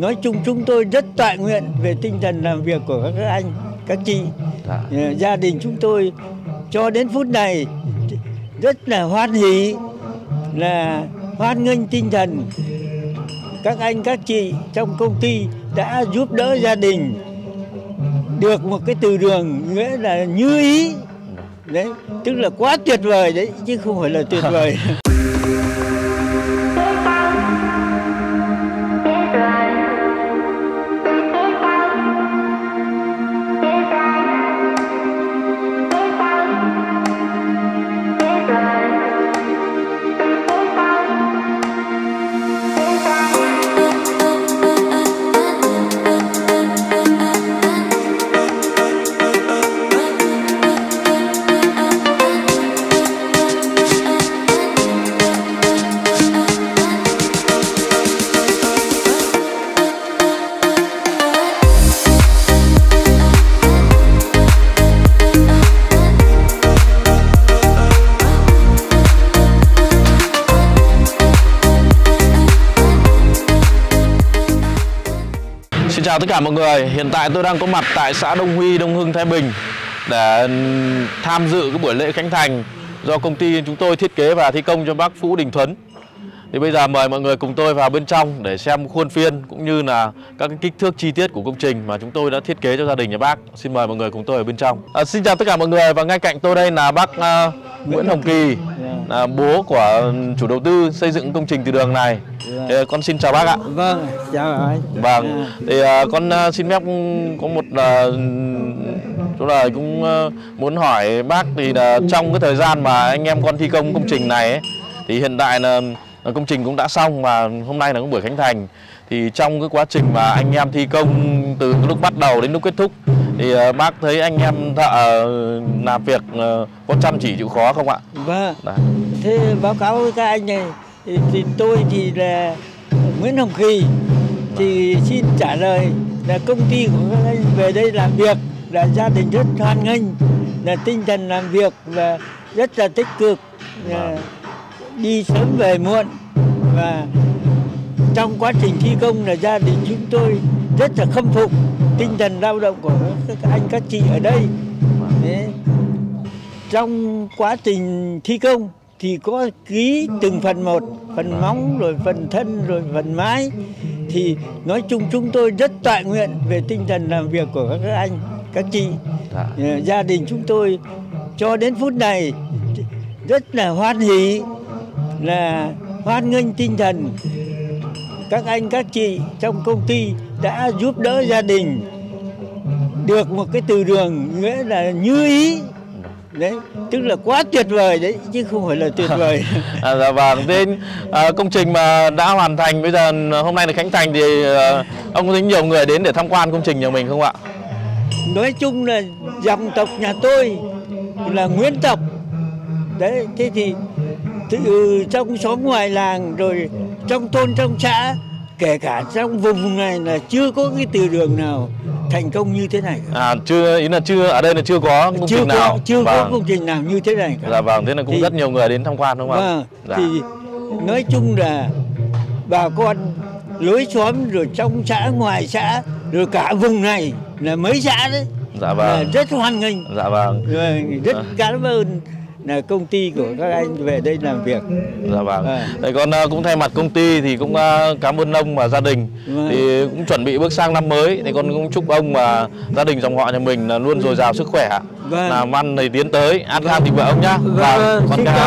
nói chung chúng tôi rất tạ nguyện về tinh thần làm việc của các anh các chị. Ờ, gia đình chúng tôi cho đến phút này rất là hoan hỷ là hoan nghênh tinh thần. Các anh các chị trong công ty đã giúp đỡ gia đình được một cái từ đường nghĩa là như ý. Đấy tức là quá tuyệt vời đấy chứ không phải là tuyệt vời Xin chào tất cả mọi người. Hiện tại tôi đang có mặt tại xã Đông Huy, Đông Hưng, Thái Bình để ừ, tham dự cái buổi lễ khánh thành do công ty chúng tôi thiết kế và thi công cho bác Phú Đình Thuấn. Thì bây giờ mời mọi người cùng tôi vào bên trong để xem khuôn phiên cũng như là các cái kích thước chi tiết của công trình mà chúng tôi đã thiết kế cho gia đình nhà bác. Xin mời mọi người cùng tôi ở bên trong. À, xin chào tất cả mọi người và ngay cạnh tôi đây là bác uh, Nguyễn Hồng Kỳ, là bố của chủ đầu tư xây dựng công trình từ đường này. Thì, con xin chào bác ạ. vâng chào anh Vâng, thì à, con à, xin phép có một à, chỗ là cũng muốn hỏi bác thì là trong cái thời gian mà anh em con thi công công trình này ấy, thì hiện tại là công trình cũng đã xong và hôm nay là có buổi khánh thành thì trong cái quá trình mà anh em thi công từ lúc bắt đầu đến lúc kết thúc thì à, bác thấy anh em thợ làm việc à, có chăm chỉ chịu khó không ạ? vâng. Đấy. thế báo cáo với các anh này thì, thì tôi thì là Nguyễn Hồng Kỳ. Thì xin trả lời là công ty của các anh về đây làm việc là gia đình rất hoan nghênh là tinh thần làm việc và rất là tích cực là đi sớm về muộn. Và trong quá trình thi công là gia đình chúng tôi rất là khâm phục tinh thần lao động của các anh các chị ở đây. Trong quá trình thi công thì có ký từng phần một phần móng rồi phần thân rồi phần mái. Thì nói chung chúng tôi rất tạ nguyện về tinh thần làm việc của các anh các chị. Dạ. Ờ, gia đình chúng tôi cho đến phút này rất là hoan hỷ là hoan nghênh tinh thần các anh các chị trong công ty đã giúp đỡ gia đình được một cái từ đường nghĩa là như ý. Đấy tức là quá tuyệt vời đấy chứ không phải là tuyệt vời. À, dạ vâng, thế à, công trình mà đã hoàn thành bây giờ hôm nay là khánh thành thì à, ông có thấy nhiều người đến để tham quan công trình nhà mình không ạ? nói chung là dòng tộc nhà tôi là nguyên tộc. Đấy thế thì từ trong xóm ngoài làng rồi trong thôn trong xã kể cả trong vùng này là chưa có cái từ đường nào thành công như thế này cả. À chưa ý là chưa ở đây là chưa có công chưa trình có nào. chưa có vâng. công trình nào như thế này cả Dạ vâng, thế là cũng Thì- rất nhiều người đến tham quan đúng không ạ? Vâng, Dạ. thì nói chung là bà con lối xóm rồi trong xã ngoài xã rồi cả vùng này là mấy xã đấy Dạ vâng. rất hoan nghênh Dạ vâng. Rồi, rất cảm ơn là công ty của các anh về đây làm việc Dạ vâng. À. Đấy con à, cũng thay mặt công ty thì cũng à, cảm ơn ông và gia đình. Vâng. Thì cũng chuẩn bị bước sang năm mới thì con cũng chúc ông và gia đình dòng họ nhà mình là luôn dồi dào sức khỏe. Vâng. Làm ăn thì tiến tới, an khang thịnh vượng ông nhá. Vâng, vâng, con.